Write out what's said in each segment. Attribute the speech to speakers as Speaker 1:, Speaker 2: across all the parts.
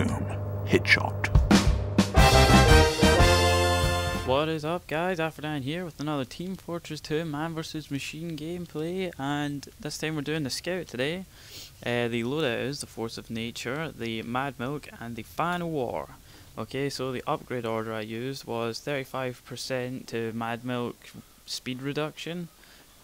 Speaker 1: Boom. Headshot.
Speaker 2: What is up guys, Afrodan here with another Team Fortress 2 Man vs Machine gameplay and this time we're doing the Scout today. Uh, the loadout is the Force of Nature, the Mad Milk and the Fan O'War. Okay, so the upgrade order I used was 35% to Mad Milk speed reduction,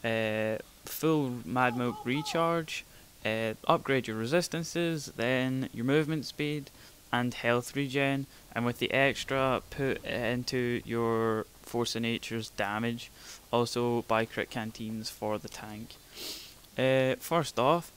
Speaker 2: uh, full Mad Milk recharge, uh, upgrade your resistances, then your movement speed, and health regen, and with the extra put into your Force of Nature's damage. Also buy crit canteens for the tank. Uh, first off,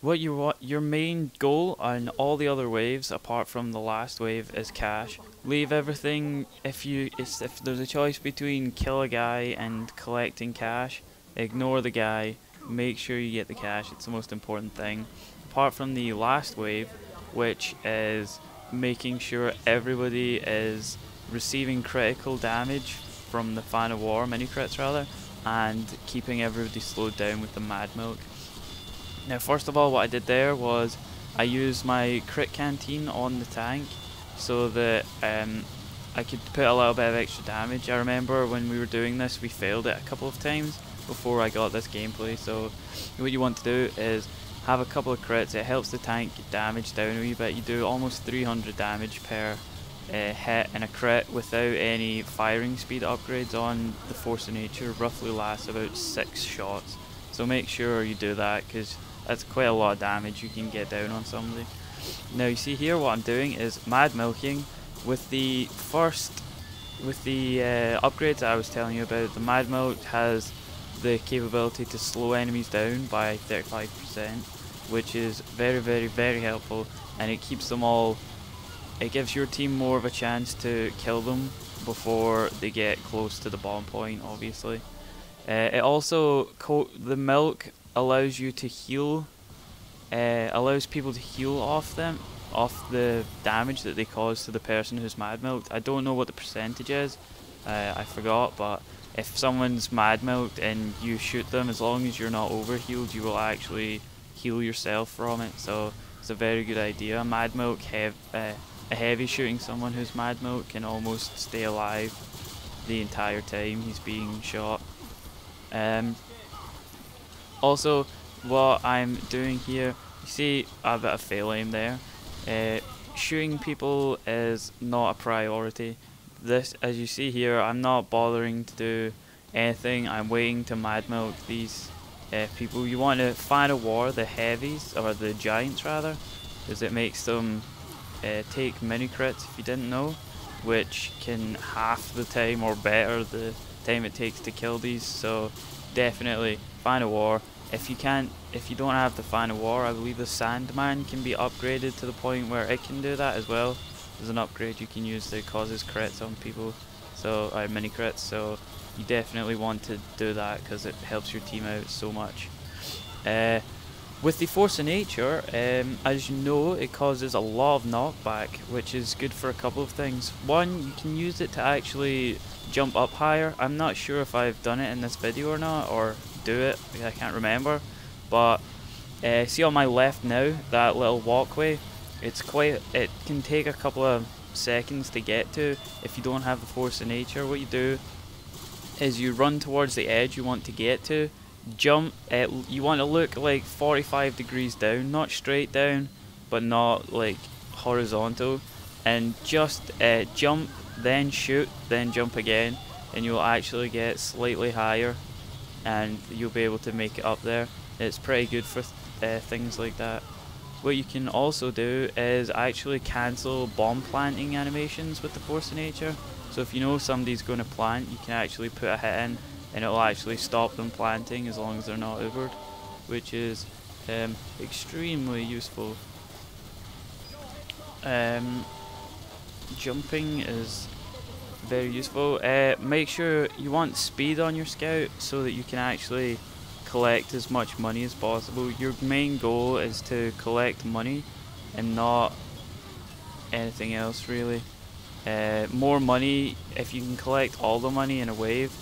Speaker 2: what you want your main goal on all the other waves apart from the last wave is cash. Leave everything if you if there's a choice between kill a guy and collecting cash, ignore the guy, make sure you get the cash, it's the most important thing. Apart from the last wave, which is making sure everybody is receiving critical damage from the of War, mini crits rather, and keeping everybody slowed down with the Mad Milk. Now first of all what I did there was I used my crit canteen on the tank so that um, I could put a little bit of extra damage. I remember when we were doing this we failed it a couple of times before I got this gameplay so what you want to do is have a couple of crits, it helps the tank damage down a wee bit. You do almost 300 damage per uh, hit in a crit without any firing speed upgrades on the Force of Nature roughly lasts about 6 shots. So make sure you do that because that's quite a lot of damage you can get down on somebody. Now you see here what I'm doing is mad milking with the first with the uh, upgrades I was telling you about the mad milk has the capability to slow enemies down by 35% which is very very very helpful and it keeps them all it gives your team more of a chance to kill them before they get close to the bomb point obviously. Uh, it also the milk allows you to heal uh, allows people to heal off them off the damage that they cause to the person who's mad milked. I don't know what the percentage is uh, I forgot but if someone's mad milked and you shoot them, as long as you're not overhealed, you will actually heal yourself from it. So it's a very good idea. Mad milk, hev uh, a heavy shooting someone who's mad milk can almost stay alive the entire time he's being shot. Um, also, what I'm doing here, you see a bit of fail aim there. Uh, shooting people is not a priority this, as you see here, I'm not bothering to do anything. I'm waiting to mad milk these uh, people. You want to Fan O'War the heavies, or the giants rather, because it makes them uh, take mini crits if you didn't know, which can half the time or better the time it takes to kill these. So definitely Fan O'War. If you can't, if you don't have the of War, I believe the Sandman can be upgraded to the point where it can do that as well there's an upgrade you can use that causes crits on people, so I uh, mini crits. So you definitely want to do that because it helps your team out so much. Uh, with the Force of Nature, um, as you know, it causes a lot of knockback, which is good for a couple of things. One, you can use it to actually jump up higher. I'm not sure if I've done it in this video or not, or do it, I can't remember. But uh, see on my left now, that little walkway, it's quite it can take a couple of seconds to get to if you don't have the force of nature. What you do is you run towards the edge you want to get to jump uh, you want to look like 45 degrees down not straight down but not like horizontal and just uh, jump then shoot then jump again and you'll actually get slightly higher and you'll be able to make it up there. It's pretty good for uh, things like that what you can also do is actually cancel bomb planting animations with the Force of Nature. So if you know somebody's going to plant, you can actually put a hit in and it'll actually stop them planting as long as they're not Ubered, which is um, extremely useful. Um, jumping is very useful. Uh, make sure you want speed on your scout so that you can actually collect as much money as possible. Your main goal is to collect money and not anything else really. Uh, more money, if you can collect all the money in a wave,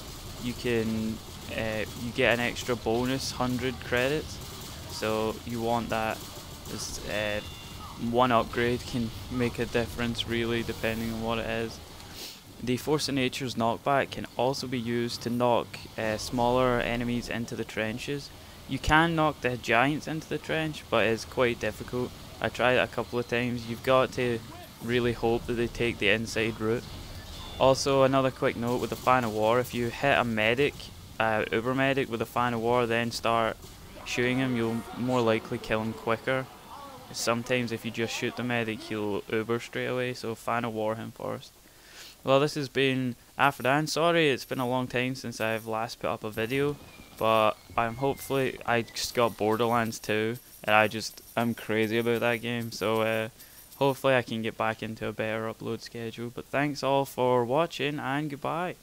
Speaker 2: you can uh, you get an extra bonus 100 credits. So you want that as uh, one upgrade can make a difference really depending on what it is. The Force of Nature's knockback can also be used to knock uh, smaller enemies into the trenches. You can knock the giants into the trench, but it's quite difficult. I tried it a couple of times. You've got to really hope that they take the inside route. Also, another quick note with the of War, if you hit a medic, uh, Uber medic with the of War, then start shooting him, you'll more likely kill him quicker. Sometimes if you just shoot the medic, he'll Uber straight away, so of War him first. Well, this has been Afrodan. Sorry, it's been a long time since I've last put up a video, but I'm hopefully I just got Borderlands 2, and I just I'm crazy about that game. So uh, hopefully I can get back into a better upload schedule. But thanks all for watching, and goodbye.